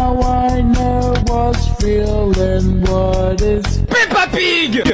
Now I know what's real and what is Peppa Pig!